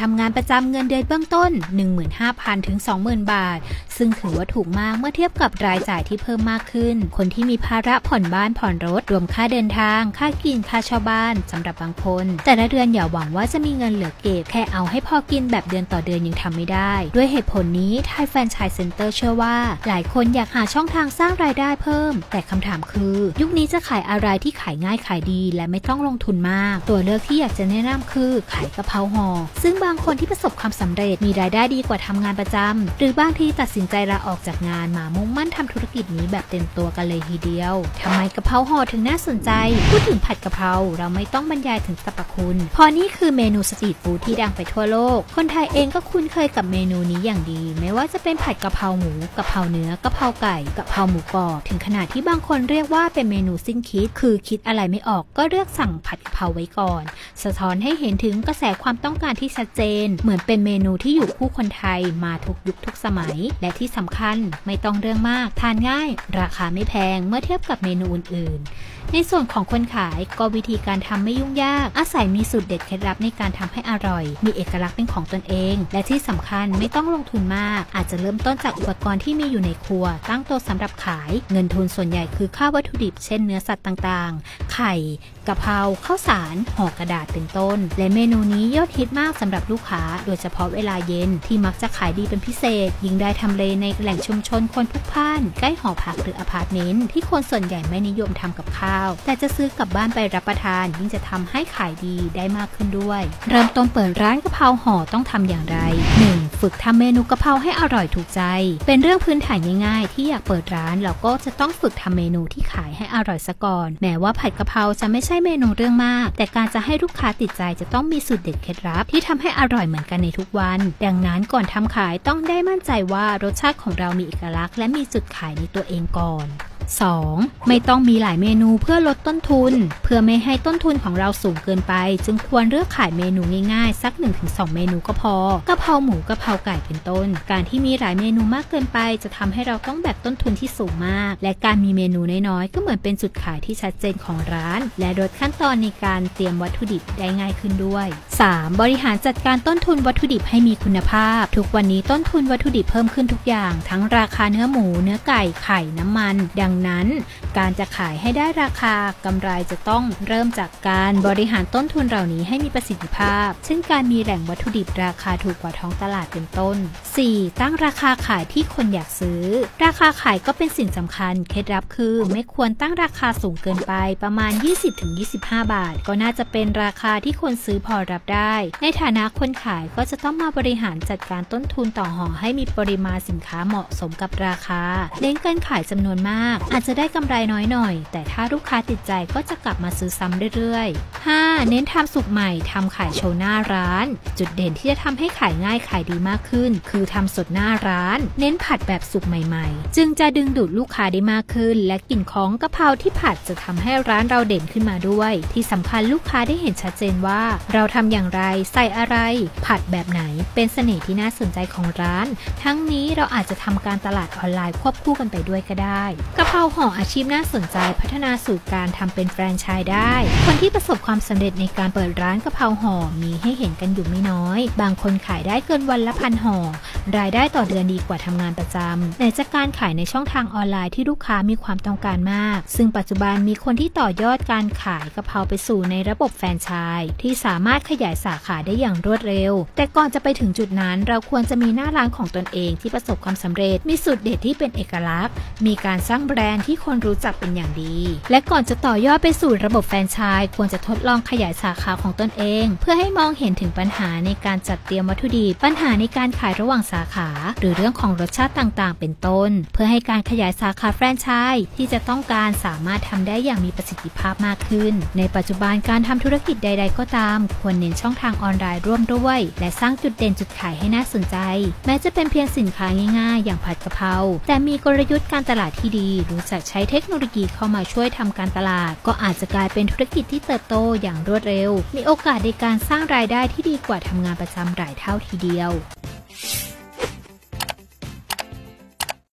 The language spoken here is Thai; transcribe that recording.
ทำงานประจำเงินเดือนเบื้องต้น 15,000 ถึง 20,000 บาท ซึ่งถือว่าถูกมากเมื่อเทียบกับรายจ่ายที่เพิ่มมากขึ้น คนที่มีภาระผ่อนบ้านผ่อนรถ รวมค่าเดินทาง ค่ากิน ค่าเช่าบ้านสำหรับบางคน แต่ละเดือนอย่าหวังว่าจะมีเงินเหลือเก็บ แค่เอาให้พอกินแบบเดือนต่อเดือนยังทำไม่ได้ ด้วยเหตุผลนี้ไทยแฟนชส์เซ็นเตอร์เชื่อว่า หลายคนอยากหาช่องทางสร้างรายได้เพิ่ม แต่คำถามคือ ยุคนี้จะขายอะไรที่ขายง่ายขายดี และไม่ต้องลงทุนมาก ตัวเลือกที่อยากจะแนะนำคือขายกะเพราห่อซึ่งบางคนที่ประสบความสำเร็จมีรายได้ดีกว่าทำงานประจำหรือบางที่ตัดสินใจลาออกจากงานมามุ่งมั่นทำธุรกิจนี้แบบเต็มตัวกันเลยทีเดียวทำไมกะเพราห่อถึงน่าสนใจ พูดถึงผัดกะเพราเราไม่ต้องบรรยายถึงสรรพคุณเพราะนี่คือเมนูสตรีทฟู้ดที่ดังไปทั่วโลก คนไทยเองก็คุ้นเคยกับเมนูนี้อย่างดี ไม่ว่าจะเป็นผัดกะเพราหมูกะเพราเนื้อกะเพราไก่กะเพราหมูกรอบถึงขนาดที่บางคนเรียกว่าเป็นเมนูสิ้นคิด คือคิดอะไรไม่ออกก็เลือกสั่งผัดกะเพราไว้ก่อน สะท้อนให้เห็นถึงกระแสความต้องการที่ชัดเจน เหมือนเป็นเมนูที่อยู่คู่คนไทยมาทุกยุคทุกสมัย และที่สำคัญไม่ต้องเรื่องมาก ทานง่าย ราคาไม่แพงเมื่อเทียบกับเมนูอื่นๆในส่วนของคนขายก็วิธีการทำไม่ยุ่งยาก อาศัยมีสูตรเด็ดเคล็ดลับในการทำให้อร่อย มีเอกลักษณ์เป็นของตนเอง และที่สำคัญไม่ต้องลงทุนมาก อาจจะเริ่มต้นจากอุปกรณ์ที่มีอยู่ในครัว ตั้งโต๊ะสำหรับขาย เงินทุนส่วนใหญ่คือค่าวัตถุดิบ เช่นเนื้อสัตว์ต่างๆ ไข่กะเพราข้าวสารห่อกระดาษเป็นต้น และเมนูนี้ยอดฮิตมากสำหรับลูกค้า โดยเฉพาะเวลาเย็นที่มักจะขายดีเป็นพิเศษ ยิ่งได้ทำเลในแหล่งชุมชนคนพลุกพล่าน ใกล้หอพักหรืออพาร์ตเมนต์ที่คนส่วนใหญ่ไม่นิยมทำกับข้าวแต่จะซื้อกลับบ้านไปรับประทานยิ่งจะทำให้ขายดีได้มากขึ้นด้วย เริ่มต้นเปิดร้านกะเพราห่อต้องทำอย่างไร 1. ฝึกทำเมนูกะเพราให้อร่อยถูกใจ เป็นเรื่องพื้นฐานง่ายๆ ที่อยากเปิดร้านเราก็จะต้องฝึกทำเมนูที่ขายให้อร่อยซะก่อน แม้ว่าผัดกะเพราจะไม่ใช่เมนูเรื่องมาก แต่การจะให้ลูกค้าติดใจจะต้องมีสูตรเด็ดเคล็ดลับที่ทำให้อร่อยเหมือนกันในทุกวัน ดังนั้นก่อนทำขายต้องได้มั่นใจว่ารสชาติของเรามีเอกลักษณ์และมีจุดขายในตัวเองก่อน 2. ไม่ต้องมีหลายเมนูเพื่อลดต้นทุน เพื่อไม่ให้ต้นทุนของเราสูงเกินไป จึงควรเลือกขายเมนูง่ายๆ สัก 1-2 เมนูก็พอกะเพราหมูกะเพราไก่เป็นต้น การที่มีหลายเมนูมากเกินไป จะทำให้เราต้องแบกต้นทุนที่สูงมาก และการมีเมนูน้อยๆก็เหมือนเป็นจุดขายที่ชัดเจนของร้าน และลดขั้นตอนในการเตรียมวัตถุดิบได้ง่ายขึ้นด้วย 3. บริหารจัดการต้นทุนวัตถุดิบให้มีคุณภาพ ทุกวันนี้ต้นทุนวัตถุดิบเพิ่มขึ้นทุกอย่าง ทั้งราคาเนื้อหมู เนื้อไก่ไข่น้ำมัน ดังนั้น การจะขายให้ได้ราคากำไรจะต้องเริ่มจากการบริหารต้นทุนเหล่านี้ให้มีประสิทธิภาพซึ่งการมีแหล่งวัตถุดิบราคาถูกกว่าท้องตลาดเป็นต้น 4. ตั้งราคาขายที่คนอยากซื้อ ราคาขายก็เป็นสิ่งสำคัญ เคล็ดลับคือไม่ควรตั้งราคาสูงเกินไปประมาณ 20-25 บาท ก็น่าจะเป็นราคาที่คนซื้อพอรับได้ ในฐานะคนขายก็จะต้องมาบริหารจัดการต้นทุนต่อห่อให้มีปริมาณสินค้าเหมาะสมกับราคา เน้นการขายจำนวนมากอาจจะได้กำไรน้อยหน่อย แต่ถ้าลูกค้าติดใจก็จะกลับมาซื้อซ้ำเรื่อยๆ 5. เน้นทำสุกใหม่ทำขายโชว์หน้าร้าน จุดเด่นที่จะทำให้ขายง่ายขายดีมากขึ้น คือทำสดหน้าร้าน เน้นผัดแบบสุกใหม่ๆ จึงจะดึงดูดลูกค้าได้มากขึ้น และกลิ่นของกะเพราที่ผัดจะทำให้ร้านเราเด่นขึ้นมาด้วย ที่สำคัญลูกค้าได้เห็นชัดเจนว่า เราทำอย่างไรใส่อะไร ผัดแบบไหนเป็นเสน่ห์ที่น่าสนใจของร้าน ทั้งนี้เราอาจจะทำการตลาดออนไลน์ควบคู่กันไปด้วยก็ได้กะเพราห่ออาชีพน่าสนใจพัฒนาสู่การทำเป็นแฟรนไชส์ได้ คนที่ประสบความสำเร็จในการเปิดร้านกะเพราห่อมีให้เห็นกันอยู่ไม่น้อย บางคนขายได้เกินวันละพันห่อ รายได้ต่อเดือนดีกว่าทำงานประจำในจากการขายในช่องทางออนไลน์ที่ลูกค้ามีความต้องการมาก ซึ่งปัจจุบันมีคนที่ต่อยอดการขายกะเพราไปสู่ในระบบแฟรนไชส์ที่สามารถขยายสาขาได้อย่างรวดเร็ว แต่ก่อนจะไปถึงจุดนั้น เราควรจะมีหน้าร้านของตนเองที่ประสบความสำเร็จ มีสูตรเด็ดที่เป็นเอกลักษณ์ มีการสร้างแบรนด์ที่คนรู้จักเป็นอย่างดี และก่อนจะต่อยอดไปสู่ระบบแฟรนไชส์ควรจะทดลองขยายสาขาของตนเอง เพื่อให้มองเห็นถึงปัญหาในการจัดเตรียมวัตถุดิบปัญหาในการขายระหว่างสาขา หรือเรื่องของรสชาติต่างๆ เป็นต้น เพื่อให้การขยายสาขาแฟรนไชส์ที่จะต้องการสามารถทำได้อย่างมีประสิทธิภาพมากขึ้น ในปัจจุบันการทำธุรกิจใด ๆ ก็ตาม ควรเน้นช่องทางออนไลน์ร่วมด้วย และสร้างจุดเด่นจุดขายให้น่าสนใจ แม้จะเป็นเพียงสินค้าง่ายๆ อย่างผัดกะเพราแต่มีกลยุทธ์การตลาดที่ดี รู้จักใช้เทคโนโลยีเข้ามาช่วยทำการตลาด ก็อาจจะกลายเป็นธุรกิจที่เติบโตอย่างรวดเร็ว มีโอกาสในการสร้างรายได้ที่ดีกว่าทำงานประจำหลายเท่าทีเดียว